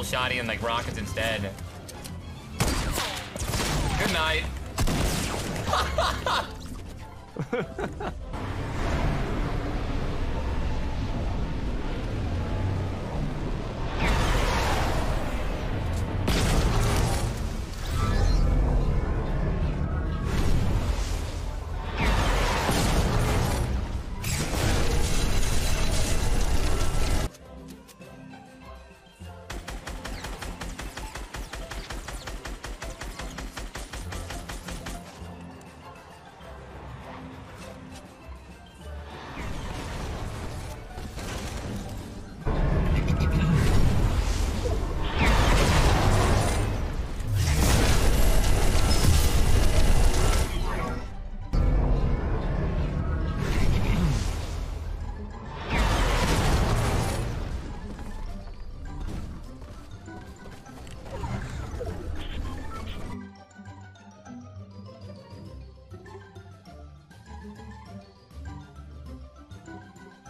Double shotty and like rockets instead. Good night.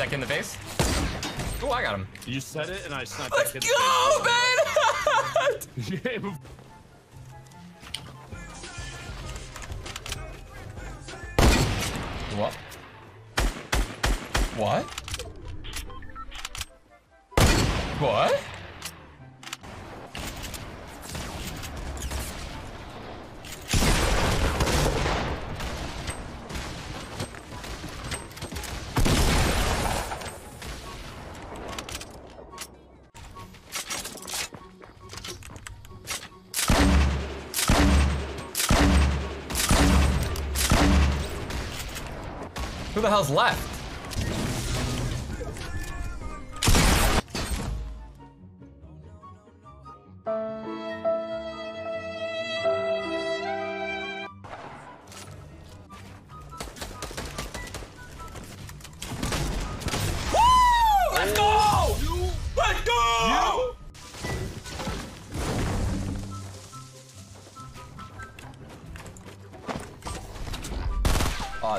That kid in the face. Oh, I got him. You said it, and I sniped Let's that kid. go, Ben! go, Ben! what? What? What? Who the hell's left?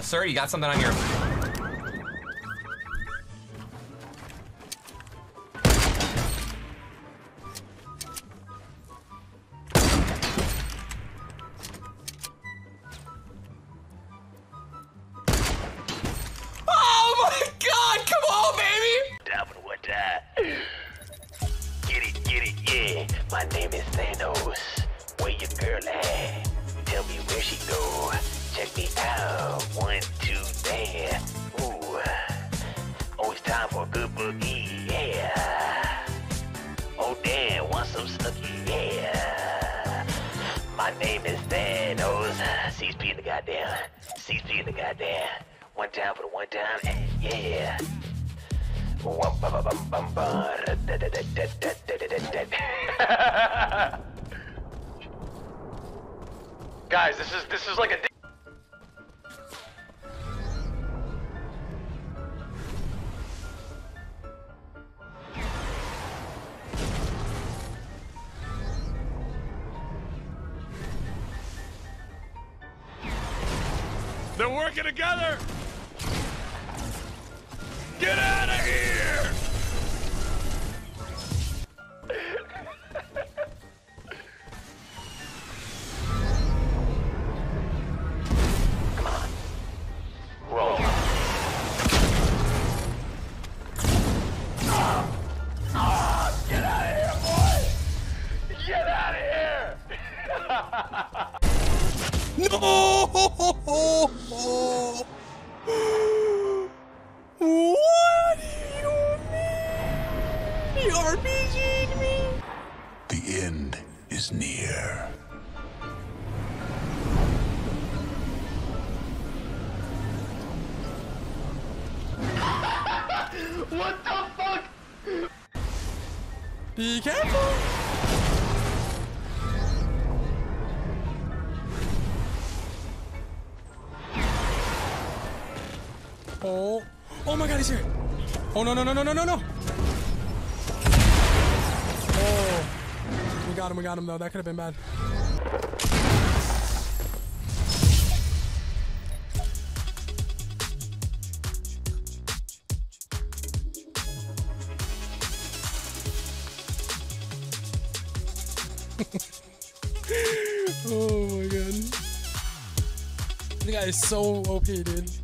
Sir, you got something on your... My name is Thanos. Where your girl at? Tell me where she go. Check me out. One, two, there. Ooh. Oh, it's time for a good boogie. Yeah. Oh, damn. Want some snooky? Yeah. My name is Thanos. CSP in the goddamn. CSP in the goddamn. One time for the one time. Yeah. Guys, this is this is like a together! Be careful. Oh, oh my God, he's here. Oh no no no no no no no. Oh, we got him. We got him though. That could have been bad. Oh my god. The guy is so OP, dude.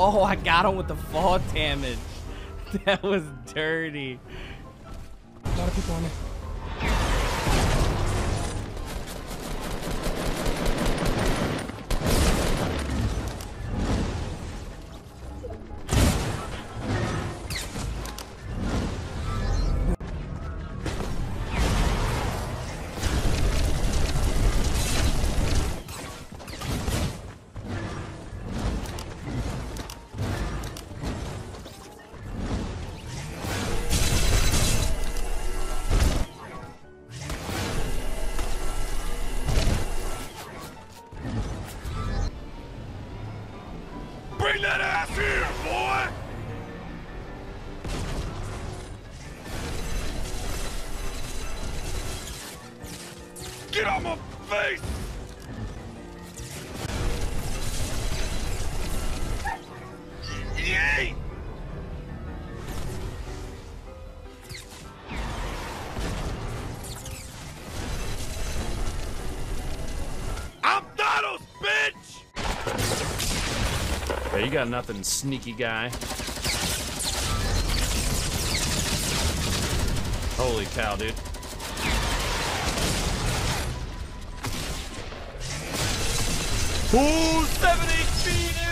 Oh, I got him with the fall damage. That was dirty. A lot of people on. Get on my face! I'm bitch! You got nothing, sneaky guy. Holy cow, dude. Ooh, 7 HP,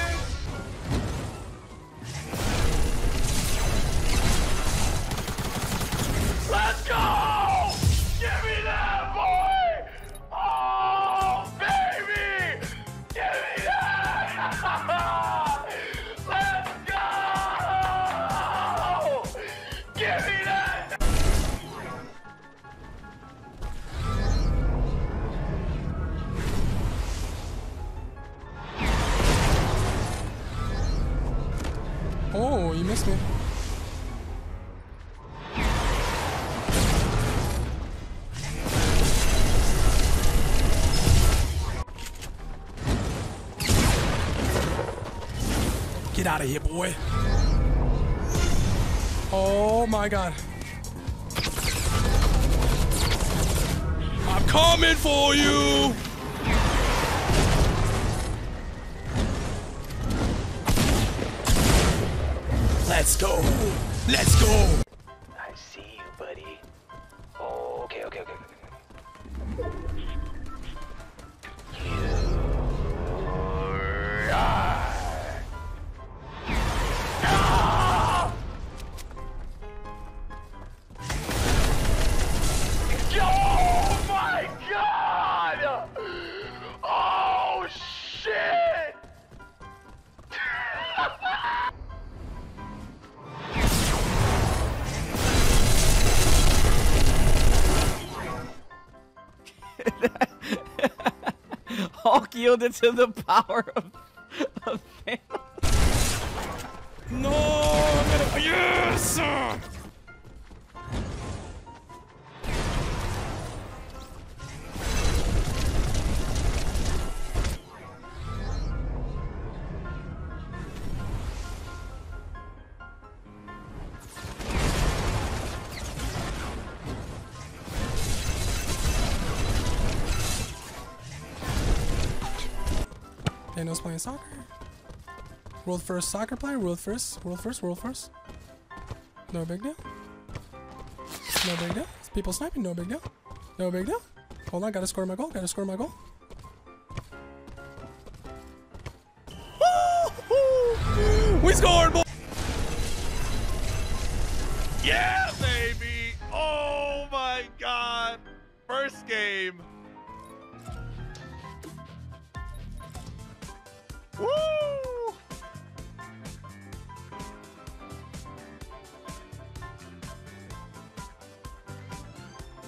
You. Get out of here, boy. Oh my god. I'm coming for you! Let's go! Let's go! Hulk yielded to the power of, of Thanos. No! Gonna. Yes! Daniel's playing soccer. World first soccer player, world first, world first, world first. No big deal. No big deal. People sniping, no big deal. No big deal. Hold on, gotta score my goal, gotta score my goal. We scored, boy! Yeah, baby! Oh my god! First game.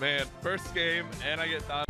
Man, first game, and I get done.